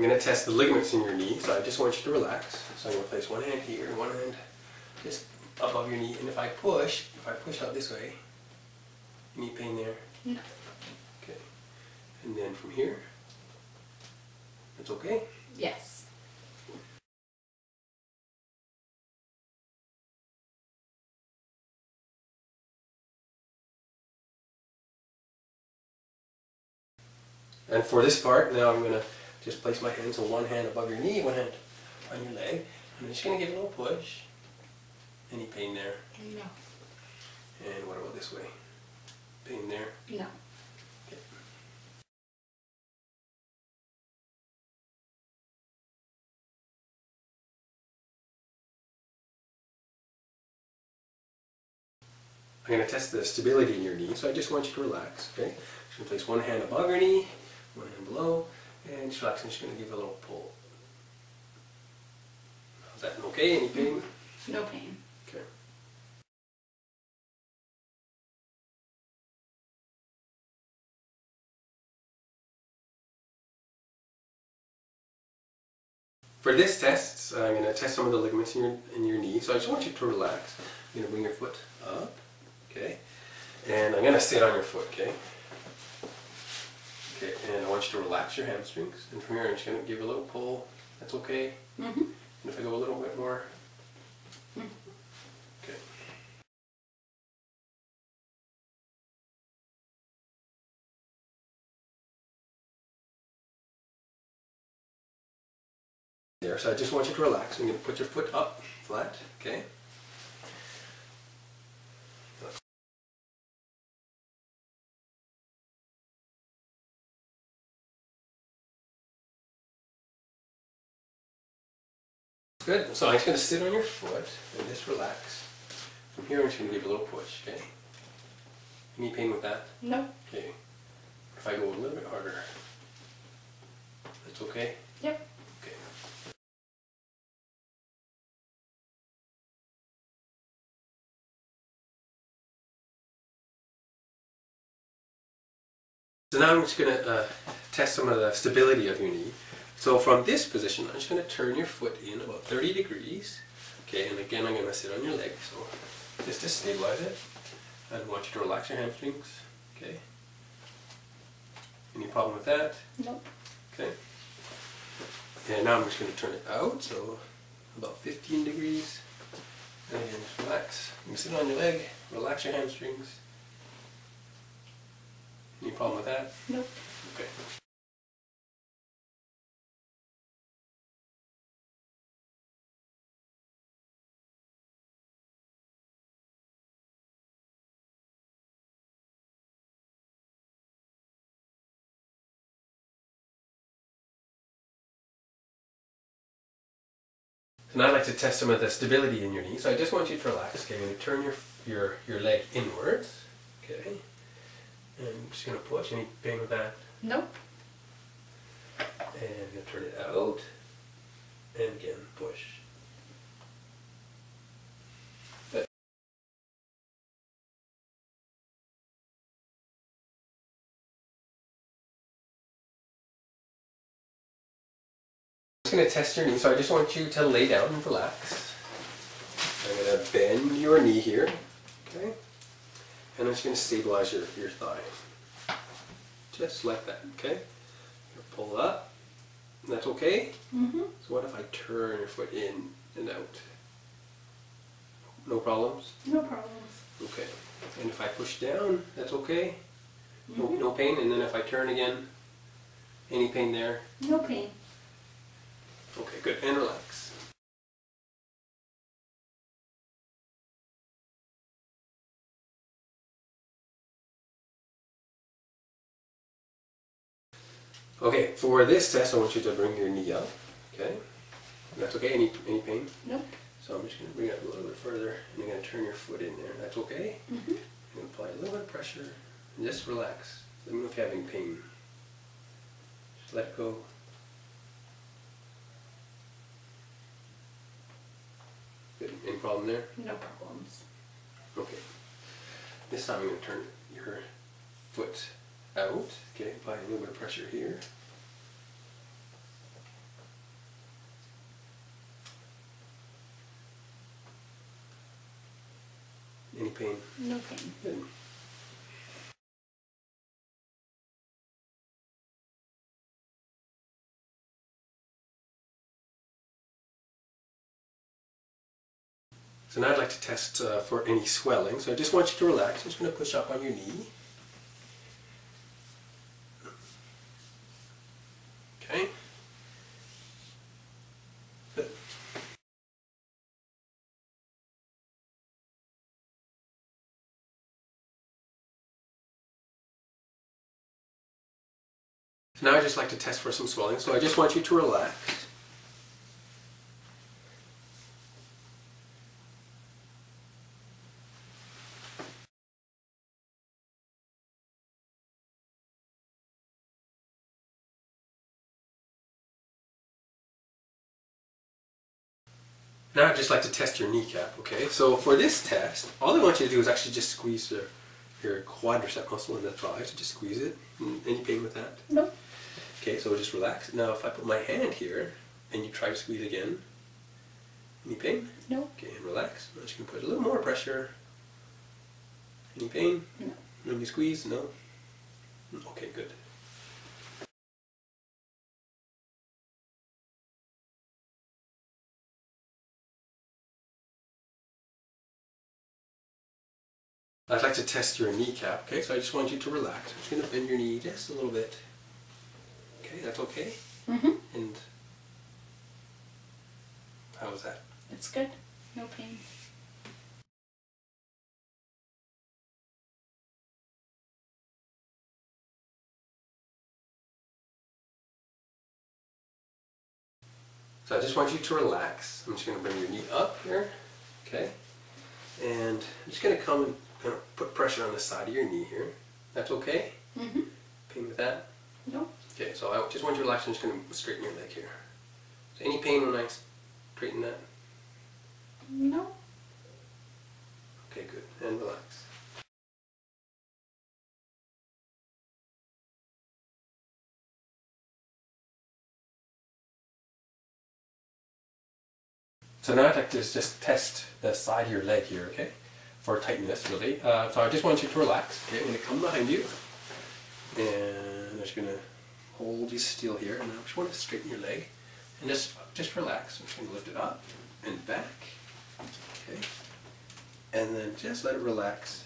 I'm going to test the ligaments in your knee, so I just want you to relax. So I'm going to place one hand here and one hand just above your knee. And if I push, if I push out this way, any pain there? No. Okay. And then from here, it's okay? Yes. And for this part, now I'm going to just place my hands on one hand above your knee, one hand on your leg. I'm just going to give a little push. Any pain there? No. And what about this way? Pain there? No. Okay. I'm going to test the stability in your knee, so I just want you to relax, okay? Just going to place one hand above your knee, one hand below, and just relax. I'm just going to give a little pull. Is that okay? Any pain? No pain. Okay. For this test, I'm going to test some of the ligaments in your, in your knee. So I just want you to relax. You're going to bring your foot up, okay? And I'm going to sit on your foot, okay? Okay, and I want you to relax your hamstrings. And from here, I'm just going to give a little pull. That's okay. Mm-hmm. And if I go a little bit more. Okay. There, so I just want you to relax. I'm going to put your foot up flat, okay? Good. So I'm just going to sit on your foot and just relax. From here, I'm just going to give a little push, okay? Any pain with that? No. Okay. If I go a little bit harder, that's okay? Yep. Okay. So now I'm just going to uh, test some of the stability of your knee. So from this position, I'm just going to turn your foot in about 30 degrees. Okay, and again, I'm going to sit on your leg. So just to stabilize it. And I want you to relax your hamstrings. Okay. Any problem with that? Nope. Okay. And now I'm just going to turn it out, so about 15 degrees. And again, just relax. You can sit on your leg, relax your hamstrings. Any problem with that? Nope. Okay. So now I'd like to test some of the stability in your knee. So I just want you to relax. Okay, I'm going to turn your your your leg inwards. Okay. And I'm just going to push. Any pain with that? Nope. And I'm going to turn it out. And again, push. Going to test your knee, so I just want you to lay down and relax. I'm going to bend your knee here, okay? And I'm just going to stabilize your, your thigh. Just like that, okay? Pull up. That's okay? Mm-hmm. So what if I turn your foot in and out? No problems? No problems. Okay. And if I push down, that's okay? No, Mhm. no pain? And then if I turn again, any pain there? No pain. Okay, good. And relax. Okay, for this test, I want you to bring your knee up. Okay? That's okay? Any, any pain? Nope. So I'm just going to bring it up a little bit further, and you're going to turn your foot in there. That's okay? Mm-hmm. And apply a little bit of pressure, and just relax. Let me know if you're having pain. Just let go. problem there? No problems. Okay. This time I'm going to turn your foot out. Okay, apply a little bit of pressure here. Any pain? No pain. Good. So now I'd like to test uh, for any swelling. So I just want you to relax. I'm just going to push up on your knee. Okay. Good. So now I just like to test for some swelling. So I just want you to relax. Now I'd just like to test your kneecap, okay? So for this test, all I want you to do is actually just squeeze your, your quadricep muscle in the thigh, so just squeeze it. Any pain with that? Nope. Okay, so just relax. Now if I put my hand here and you try to squeeze again, any pain? No. Okay, and relax. Now you can put a little more pressure. Any pain? No. Let me squeeze? No? Okay, good. Like to test your kneecap, okay? So I just want you to relax. I'm just going to bend your knee just a little bit. Okay, that's okay? Mm-hmm. And how was that? It's good. No pain. So I just want you to relax. I'm just going to bring your knee up here, okay? And I'm just going to come and kind of put pressure on the side of your knee here. That's okay? Mm-hmm. Pain with that? Nope. Okay, so I just want you to relax. I'm just going to straighten your leg here. So any pain when I straighten that? No. Okay, good. And relax. So now I'd like to just test the side of your leg here, okay? For tightness, really. Uh, so I just want you to relax. Okay, I'm going to come behind you. And I'm just going to hold you still here. And I just want to straighten your leg. And just, just relax. I'm just going to lift it up and back. Okay. And then just let it relax